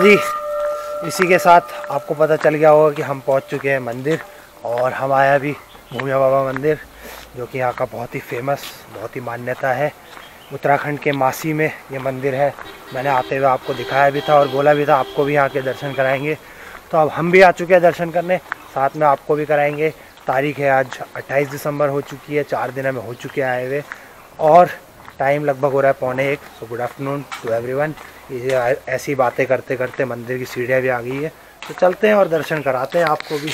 इसी के साथ आपको पता चल गया होगा कि हम पहुँच चुके हैं मंदिर और हम आया भी भूमिया बाबा मंदिर, जो कि यहाँ का बहुत ही फ़ेमस बहुत ही मान्यता है। उत्तराखंड के मासी में ये मंदिर है। मैंने आते हुए आपको दिखाया भी था और बोला भी था, आपको भी यहाँ के दर्शन कराएँगे। तो अब हम भी आ चुके हैं दर्शन करने, साथ में आपको भी कराएँगे। तारीख है आज 28 दिसंबर हो चुकी है, चार दिन में हो चुके आए हुए। और टाइम लगभग हो रहा है पौने एक so good afternoon to everyone ऐसी बातें करते करते मंदिर की सीढ़ियाँ भी आ गई है। तो चलते हैं और दर्शन कराते हैं। आपको भी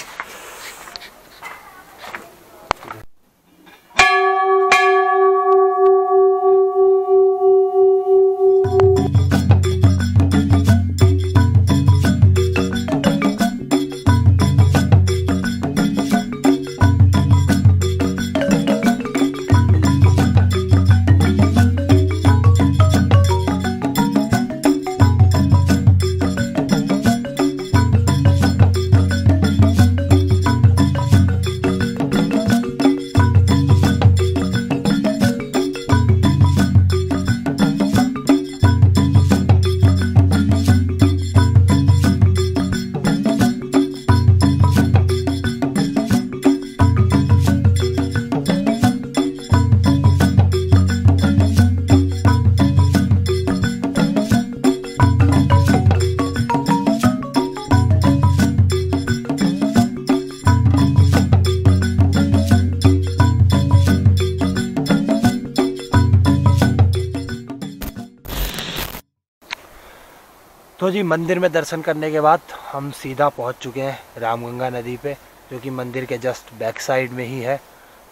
तो जी, मंदिर में दर्शन करने के बाद हम सीधा पहुँच चुके हैं रामगंगा नदी पे, जो कि मंदिर के जस्ट बैक साइड में ही है।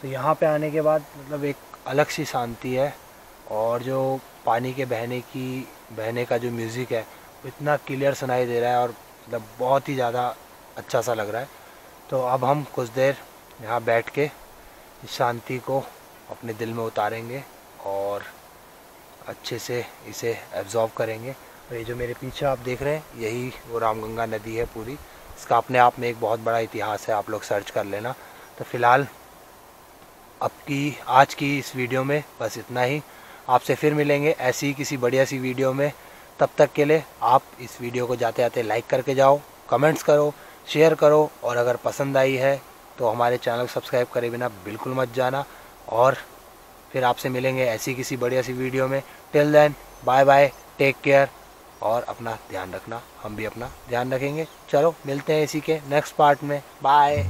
तो यहाँ पे आने के बाद मतलब एक अलग सी शांति है और जो पानी के बहने की, बहने का जो म्यूज़िक है, वो इतना क्लियर सुनाई दे रहा है और मतलब बहुत ही ज़्यादा अच्छा सा लग रहा है। तो अब हम कुछ देर यहाँ बैठ के इस शांति को अपने दिल में उतारेंगे और अच्छे से इसे एब्जॉर्व करेंगे। और ये जो मेरे पीछे आप देख रहे हैं, यही वो रामगंगा नदी है पूरी। इसका अपने आप में एक बहुत बड़ा इतिहास है, आप लोग सर्च कर लेना। तो फ़िलहाल, अब की, आज की इस वीडियो में बस इतना ही। आपसे फिर मिलेंगे ऐसी किसी बढ़िया सी वीडियो में। तब तक के लिए आप इस वीडियो को जाते जाते लाइक करके जाओ, कमेंट्स करो, शेयर करो, और अगर पसंद आई है तो हमारे चैनल को सब्सक्राइब करे बिना बिल्कुल मत जाना। और फिर आपसे मिलेंगे ऐसी किसी बढ़िया सी वीडियो में। Till then bye bye take care और अपना ध्यान रखना, हम भी अपना ध्यान रखेंगे। चलो, मिलते हैं इसी के नेक्स्ट पार्ट में। बाय